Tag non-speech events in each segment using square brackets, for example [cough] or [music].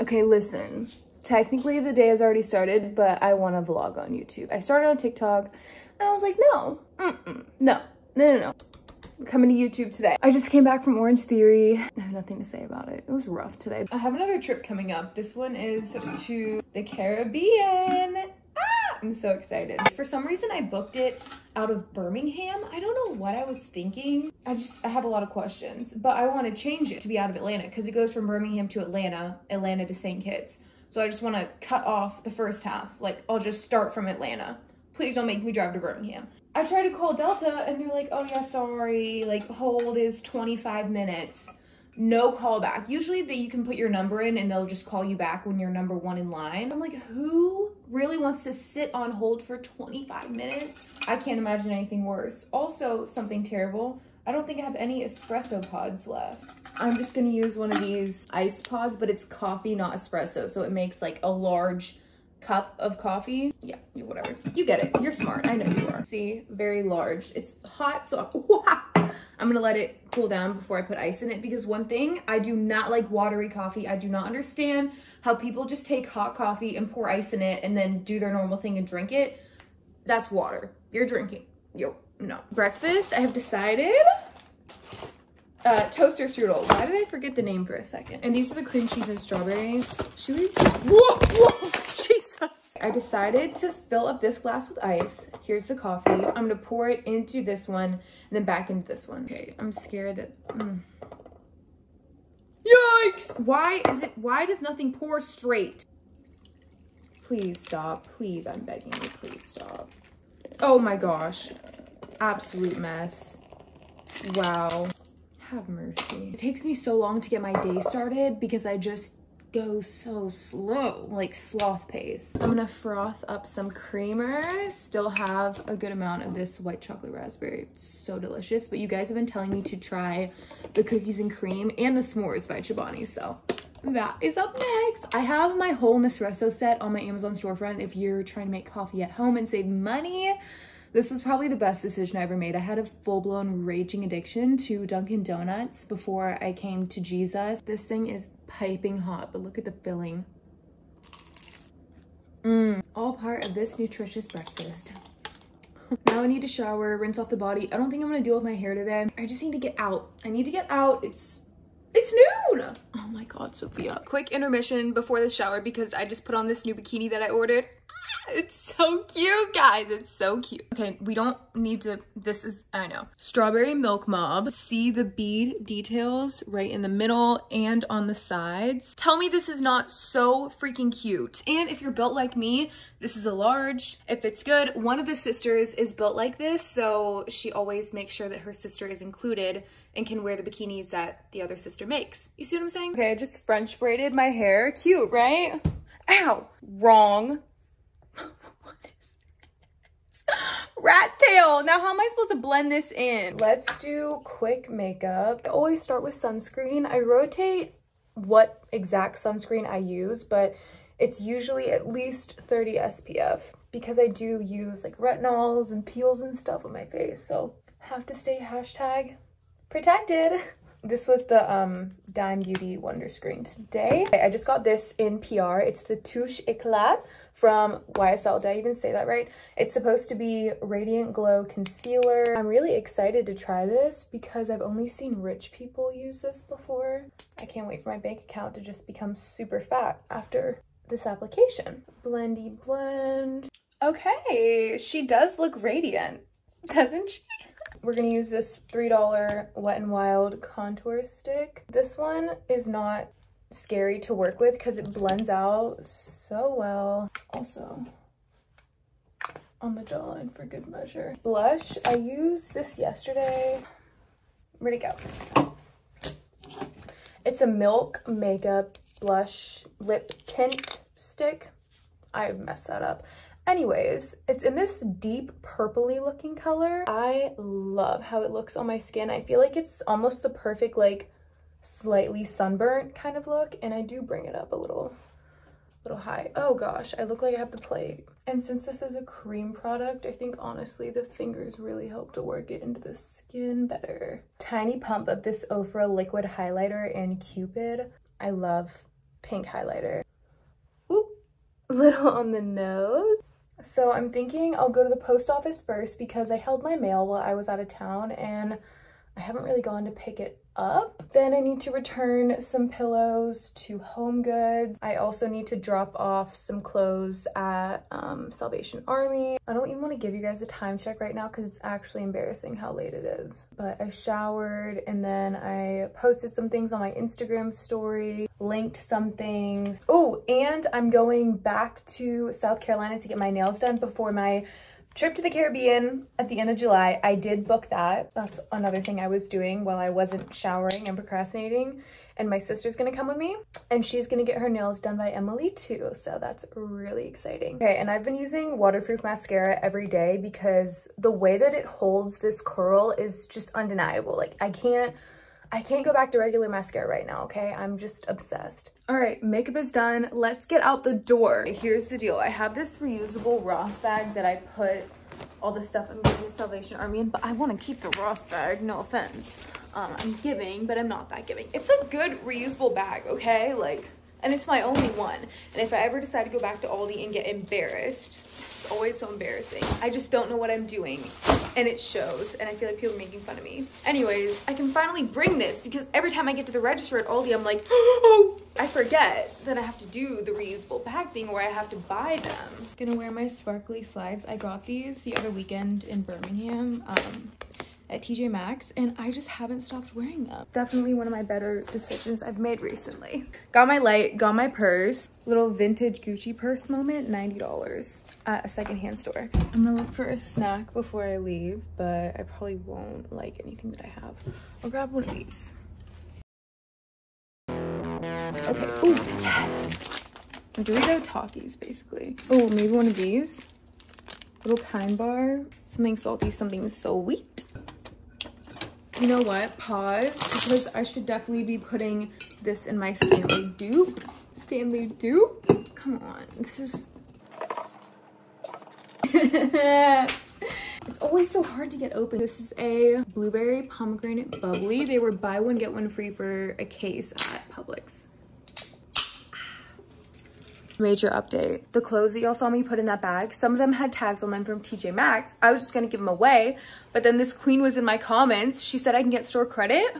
Okay, listen. Technically, the day has already started, but I want to vlog on YouTube. I started on TikTok, and I was like, no, mm -mm, no, no, no, no. Coming to YouTube today. I just came back from Orange Theory. I have nothing to say about it. It was rough today. I have another trip coming up. This one is to the Caribbean. I'm so excited. For some reason, I booked it out of Birmingham. I don't know what I was thinking. I just, I have a lot of questions, but I want to change it to be out of Atlanta because it goes from Birmingham to Atlanta, Atlanta to St. Kitts. So I just want to cut off the first half. Like, I'll just start from Atlanta. Please don't make me drive to Birmingham. I tried to call Delta and they're like, oh yeah, sorry. Like, hold is 25 minutes. No callback. Usually that you can put your number in and they'll just call you back when you're number one in line. I'm like, who really wants to sit on hold for 25 minutes? I can't imagine anything worse. Also, something terrible. I don't think I have any espresso pods left. I'm just gonna use one of these ice pods, but it's coffee, not espresso. So it makes like a large cup of coffee. Yeah, whatever. You get it. You're smart. I know you are. See, very large. It's hot, so [laughs] I'm gonna let it cool down before I put ice in it because one thing, I do not like watery coffee. I do not understand how people just take hot coffee and pour ice in it and then do their normal thing and drink it. That's water. You're drinking. Yo, no. Breakfast, I have decided uh, toaster strudel. Why did I forget the name for a second? And these are the cream cheese and strawberry. Should we? Whoa, whoa, [laughs] Jesus. I decided to fill up this glass with ice. Here's the coffee. I'm gonna pour it into this one and then back into this one. Okay, I'm scared that, mm. Yikes! Why is it, why does nothing pour straight? Please stop, please, I'm begging you, please stop. Oh my gosh, absolute mess. Wow. Have mercy. It takes me so long to get my day started because I just go so slow, like sloth pace. I'm gonna froth up some creamer. Still have a good amount of this white chocolate raspberry. It's so delicious. But you guys have been telling me to try the cookies and cream and the s'mores by Chobani. So that is up next. I have my whole Nespresso set on my Amazon storefront if you're trying to make coffee at home and save money. This was probably the best decision I ever made. I had a full-blown raging addiction to Dunkin' Donuts before I came to Jesus. This thing is piping hot, but look at the filling. Mmm, all part of this nutritious breakfast. now I need to shower, rinse off the body. I don't think I'm gonna deal with my hair today. I just need to get out. I need to get out. It's it's noon. Oh my God, Sophia. Quick intermission before the shower because I just put on this new bikini that I ordered. Ah, it's so cute, guys. It's so cute. Okay, we don't need to, this is, I know. Strawberry Milk Mob. See the bead details right in the middle and on the sides. Tell me this is not so freaking cute. And if you're built like me, this is a large. If it's good, one of the sisters is built like this, so she always makes sure that her sister is included and can wear the bikinis that the other sister makes. You see what I'm saying? Okay, I just French braided my hair. Cute, right? Ow, wrong. [laughs] Rat tail. Now, how am I supposed to blend this in? Let's do quick makeup. I always start with sunscreen. I rotate what exact sunscreen I use, but it's usually at least 30 SPF because I do use like retinols and peels and stuff on my face. So have to stay hashtag protected. This was the um, Dime Beauty Wonder Screen today. I just got this in PR. It's the Touche Eclat from YSL. Did I even say that right? It's supposed to be Radiant Glow Concealer. I'm really excited to try this because I've only seen rich people use this before. I can't wait for my bank account to just become super fat after this application. Blendy blend. Okay, she does look radiant, doesn't she? We're gonna use this $3 Wet n Wild contour stick. This one is not scary to work with because it blends out so well. Also, on the jawline for good measure. Blush, I used this yesterday. Where'd it go? It's a Milk Makeup Blush Lip Tint Stick. I messed that up. Anyways, it's in this deep purpley looking color. I love how it looks on my skin. I feel like it's almost the perfect like slightly sunburnt kind of look and I do bring it up a little little high. Oh gosh, I look like I have the plague. And since this is a cream product, I think honestly the fingers really help to work it into the skin better. Tiny pump of this Ofra liquid highlighter in Cupid. I love pink highlighter. Ooh, [laughs] little on the nose. So I'm thinking I'll go to the post office first because I held my mail while I was out of town and I haven't really gone to pick it up. Then I need to return some pillows to Home Goods. I also need to drop off some clothes at um, Salvation Army. I don't even want to give you guys a time check right now because it's actually embarrassing how late it is. But I showered and then I posted some things on my Instagram story, linked some things. Oh, and I'm going back to South Carolina to get my nails done before my Trip to the Caribbean at the end of July. I did book that. That's another thing I was doing while I wasn't showering and procrastinating. And my sister's gonna come with me and she's gonna get her nails done by Emily too. So that's really exciting. Okay, and I've been using waterproof mascara every day because the way that it holds this curl is just undeniable. Like I can't I can't go back to regular mascara right now, okay? I'm just obsessed. All right, makeup is done. Let's get out the door. Here's the deal. I have this reusable Ross bag that I put all the stuff I'm giving to Salvation Army in, but I want to keep the Ross bag, no offense. Um, I'm giving, but I'm not that giving. It's a good reusable bag, okay? Like, and it's my only one. And if I ever decide to go back to Aldi and get embarrassed, it's always so embarrassing. I just don't know what I'm doing and it shows and I feel like people are making fun of me. Anyways, I can finally bring this because every time I get to the register at Aldi, I'm like, oh, [gasps] I forget that I have to do the reusable bag thing where I have to buy them. Gonna wear my sparkly slides. I got these the other weekend in Birmingham. Um, at TJ Maxx and I just haven't stopped wearing them. Definitely one of my better decisions I've made recently. Got my light, got my purse, little vintage Gucci purse moment, $90 at a secondhand store. I'm gonna look for a snack before I leave, but I probably won't like anything that I have. I'll grab one of these. Okay, oh yes! Dorito Takis, basically. Oh, maybe one of these. Little kind bar. Something salty, something sweet. You know what? Pause, because I should definitely be putting this in my Stanley dupe. Stanley dupe? Come on, this is... [laughs] it's always so hard to get open. This is a blueberry pomegranate bubly. They were buy one, get one free for a case at Publix major update. The clothes that y'all saw me put in that bag, some of them had tags on them from TJ Maxx. I was just gonna give them away, but then this queen was in my comments. She said I can get store credit.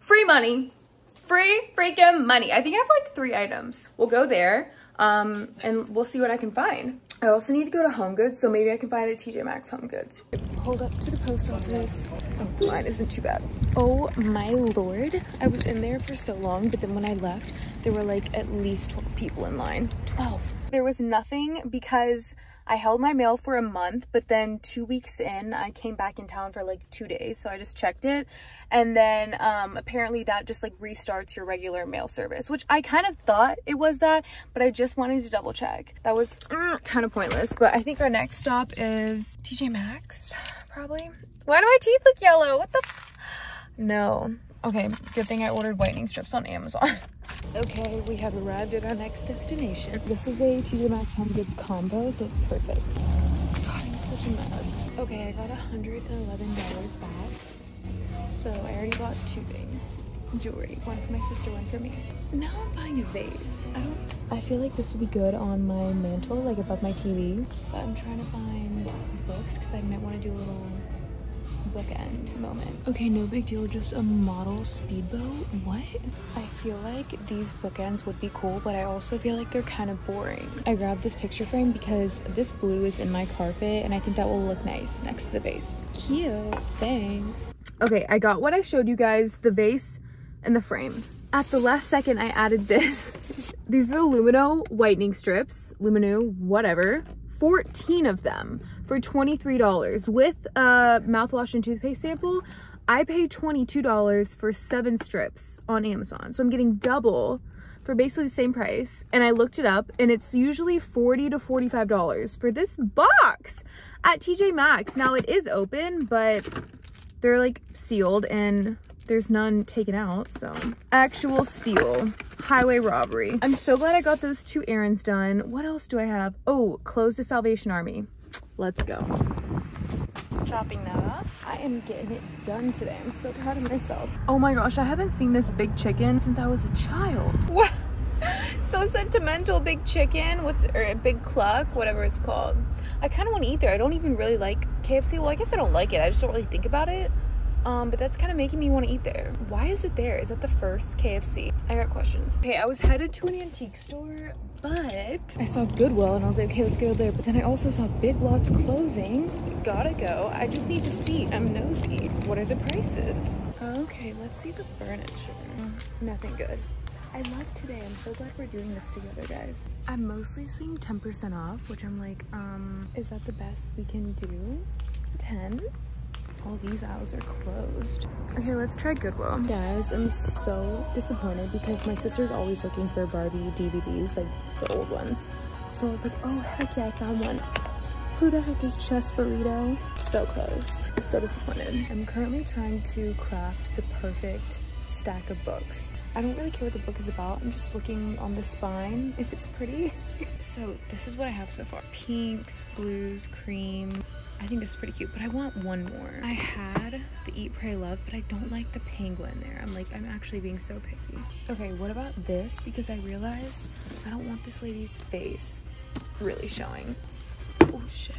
Free money. Free freaking money. I think I have like three items. We'll go there um, and we'll see what I can find. I also need to go to Home Goods, so maybe I can find a TJ Maxx Home Goods. Pulled up to the post office. Oh, the line isn't too bad. Oh my lord. I was in there for so long, but then when I left, there were like at least 12 people in line. 12. There was nothing because I held my mail for a month, but then two weeks in, I came back in town for like two days. So I just checked it. And then um, apparently that just like restarts your regular mail service, which I kind of thought it was that, but I just wanted to double check. That was [clears throat] kind of pointless. But I think our next stop is TJ Maxx, probably. Why do my teeth look yellow? What the? no. Okay, good thing I ordered whitening strips on Amazon. [laughs] Okay, we have arrived at our next destination. This is a TJ Maxx Home Goods combo, so it's perfect. God, I'm such a mess. Okay, I got $111 back. So I already bought two things. Jewelry, one for my sister, one for me. Now I'm buying a vase. I don't, I feel like this would be good on my mantle, like above my TV. But I'm trying to find books because I might want to do a little bookend moment. Okay, no big deal, just a model speedboat. What? I feel like these bookends would be cool, but I also feel like they're kind of boring. I grabbed this picture frame because this blue is in my carpet and I think that will look nice next to the vase. Cute, thanks. Okay, I got what I showed you guys, the vase and the frame. At the last second, I added this. [laughs] These are the Lumino whitening strips, Lumino, whatever. 14 of them for $23 with a mouthwash and toothpaste sample. I paid $22 for seven strips on Amazon. So I'm getting double for basically the same price. And I looked it up and it's usually 40 to $45 for this box at TJ Maxx. Now it is open, but they're like sealed and there's none taken out, so. Actual steal, highway robbery. I'm so glad I got those two errands done. What else do I have? Oh, close the Salvation Army. Let's go. Chopping that off. I am getting it done today. I'm so proud of myself. Oh my gosh, I haven't seen this big chicken since I was a child. [laughs] What? so sentimental. Big chicken, what's or big cluck, whatever it's called. I kind of want to eat there. I don't even really like KFC. Well, I guess I don't like it. I just don't really think about it. Um, but that's kind of making me want to eat there. Why is it there? Is that the first KFC? I got questions. Okay, I was headed to an antique store, but I saw Goodwill and I was like, okay, let's go there. But then I also saw Big Lots closing. Gotta go. I just need to see. I'm nosy. What are the prices? Okay, let's see the furniture. Nothing good. I love today. I'm so glad we're doing this together, guys. I'm mostly seeing 10% off, which I'm like, um, is that the best we can do? 10? All these aisles are closed. Okay, let's try Goodwill. Guys, I'm so disappointed because my sister's always looking for Barbie DVDs, like the old ones. So I was like, oh, heck yeah, I found one. Who the heck is Chess Burrito? So close. So disappointed. I'm currently trying to craft the perfect stack of books. I don't really care what the book is about. I'm just looking on the spine if it's pretty. [laughs] so this is what I have so far. Pinks, blues, cream, I think this is pretty cute, but I want one more. I had the Eat, Pray, Love, but I don't like the penguin there. I'm like, I'm actually being so picky. Okay, what about this? Because I realize I don't want this lady's face really showing. Oh, shit.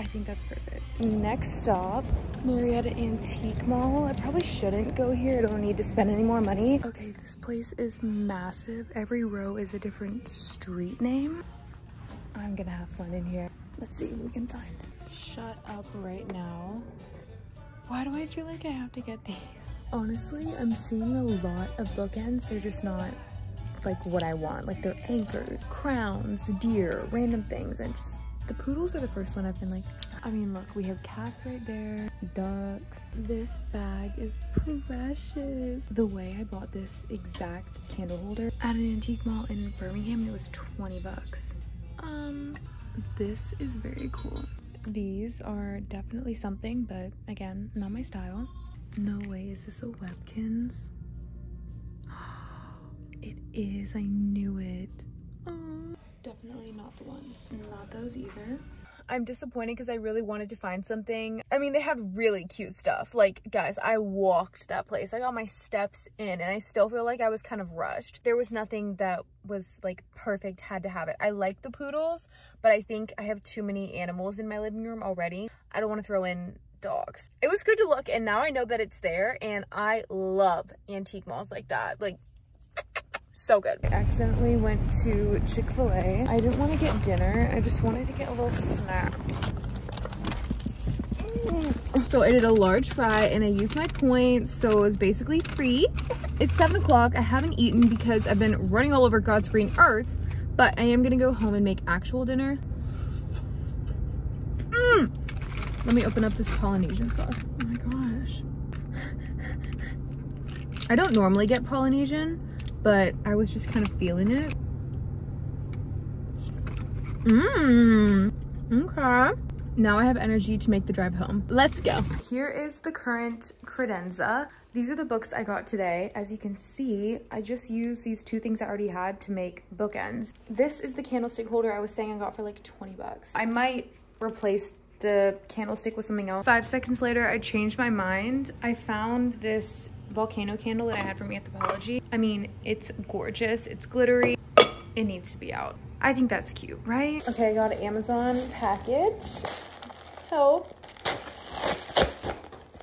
I think that's perfect. Next stop, Marietta Antique Mall. I probably shouldn't go here. I don't need to spend any more money. Okay, this place is massive. Every row is a different street name. I'm gonna have fun in here. Let's see what we can find. Shut up right now. Why do I feel like I have to get these? Honestly, I'm seeing a lot of bookends. They're just not like what I want. Like they're anchors, crowns, deer, random things. And just, the poodles are the first one I've been like, I mean, look, we have cats right there, ducks. This bag is precious. The way I bought this exact candle holder at an antique mall in Birmingham, it was 20 bucks. Um, this is very cool. These are definitely something, but again, not my style. No way, is this a Webkinz? [gasps] It is, I knew it. Definitely not the ones. Not those either. I'm disappointed because I really wanted to find something. I mean, they had really cute stuff. Like, guys, I walked that place. I got my steps in and I still feel like I was kind of rushed. There was nothing that was like perfect, had to have it. I like the poodles, but I think I have too many animals in my living room already. I don't want to throw in dogs. It was good to look and now I know that it's there and I love antique malls like that. Like, so good. I accidentally went to Chick-fil-A. I didn't want to get dinner. I just wanted to get a little snack. So I did a large fry and I used my points, so it was basically free. It's seven o'clock. I haven't eaten because I've been running all over God's green earth, but I am gonna go home and make actual dinner. Mm. Let me open up this Polynesian sauce. Oh my gosh. I don't normally get Polynesian, but I was just kind of feeling it. Mmm. Okay. Now I have energy to make the drive home. Let's go. Here is the current credenza. These are the books I got today. As you can see, I just used these two things I already had to make bookends. This is the candlestick holder I was saying I got for like 20 bucks. I might replace the candlestick with something else. Five seconds later, I changed my mind. I found this volcano candle that I had from Anthropologie. I mean, it's gorgeous, it's glittery, it needs to be out. I think that's cute, right? Okay, I got an Amazon package. Help.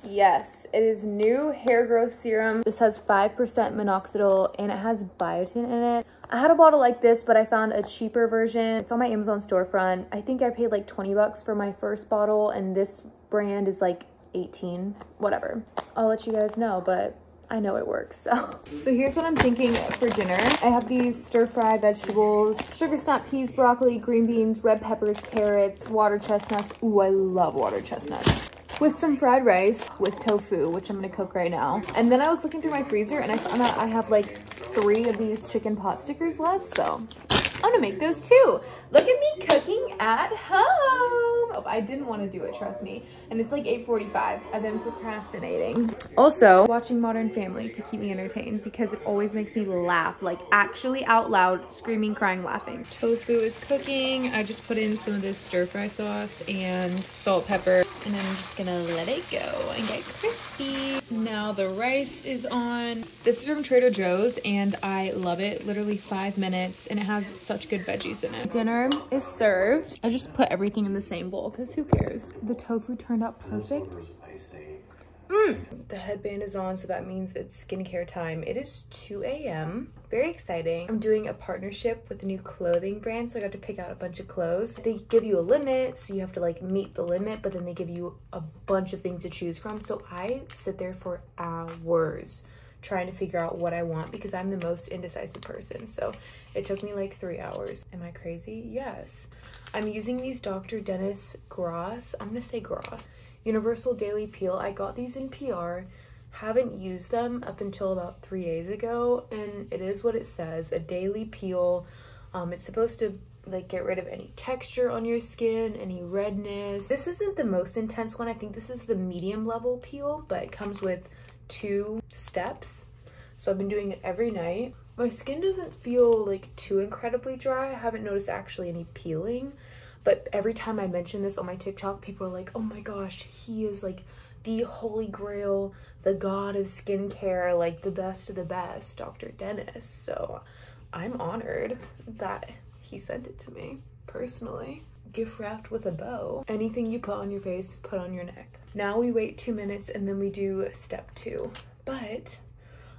Yes, it is new hair growth serum. This has 5% minoxidil and it has biotin in it. I had a bottle like this, but I found a cheaper version. It's on my Amazon storefront. I think I paid like 20 bucks for my first bottle and this brand is like 18, whatever. I'll let you guys know, but I know it works, so. [laughs] So here's what I'm thinking for dinner. I have these stir-fry vegetables, sugar snap peas, broccoli, green beans, red peppers, carrots, water chestnuts. Ooh, I love water chestnuts. With some fried rice with tofu, which I'm gonna cook right now. And then I was looking through my freezer and I found out I have like three of these chicken pot stickers left, so I'm gonna make those too. Look at me cooking at home. Know I didn't want to do it, trust me. And it's like 8.45. I've been procrastinating. Also, watching Modern Family to keep me entertained because it always makes me laugh, like actually out loud, screaming, crying, laughing. Tofu is cooking. I just put in some of this stir fry sauce and salt, pepper, and I'm just gonna let it go and get crispy. Now the rice is on. This is from Trader Joe's and I love it. Literally five minutes and it has such good veggies in it. Dinner is served. I just put everything in the same because who cares? The tofu turned out perfect. Mm. The headband is on, so that means it's skincare time. It is 2 a.m. Very exciting. I'm doing a partnership with a new clothing brand, so I got to pick out a bunch of clothes. They give you a limit, so you have to like meet the limit, but then they give you a bunch of things to choose from. So I sit there for hours trying to figure out what I want because I'm the most indecisive person. So it took me like three hours. Am I crazy? Yes. I'm using these Dr. Dennis Gross. I'm gonna say Gross. Universal Daily Peel. I got these in PR. Haven't used them up until about three days ago. And it is what it says, a daily peel. Um, it's supposed to like get rid of any texture on your skin, any redness. This isn't the most intense one. I think this is the medium level peel, but it comes with two steps. So I've been doing it every night. My skin doesn't feel like too incredibly dry. I haven't noticed actually any peeling. But every time I mention this on my TikTok, people are like, oh my gosh, he is like the holy grail, the god of skincare, like the best of the best, Dr. Dennis. So I'm honored that he sent it to me personally. Gift wrapped with a bow. Anything you put on your face, put on your neck. Now we wait two minutes and then we do step two. But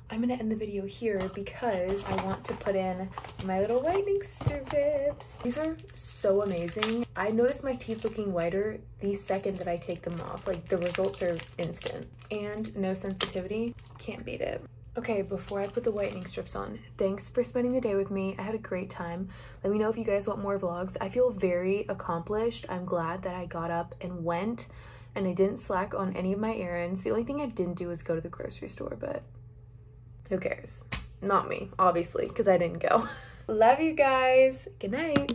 I'm gonna end the video here because I want to put in my little whitening strips. These are so amazing. I notice my teeth looking whiter the second that I take them off. Like the results are instant. And no sensitivity, can't beat it. Okay, before I put the whitening strips on, thanks for spending the day with me. I had a great time. Let me know if you guys want more vlogs. I feel very accomplished. I'm glad that I got up and went and I didn't slack on any of my errands. The only thing I didn't do was go to the grocery store, but who cares? Not me, obviously, because I didn't go. [laughs] Love you guys. Good night.